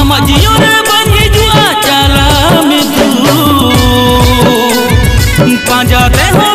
ama jione ban hiju acala mitu. Panja te ho